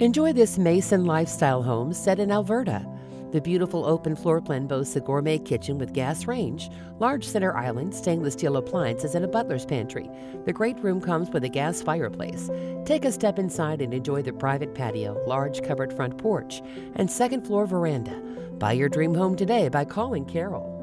Enjoy this Mason lifestyle home set in Alverta. The beautiful open floor plan boasts a gourmet kitchen with gas range, large center island, stainless steel appliances, and a butler's pantry. The great room comes with a gas fireplace. Take a step inside and enjoy the private patio, large covered front porch, and second floor veranda. Buy your dream home today by calling Carol.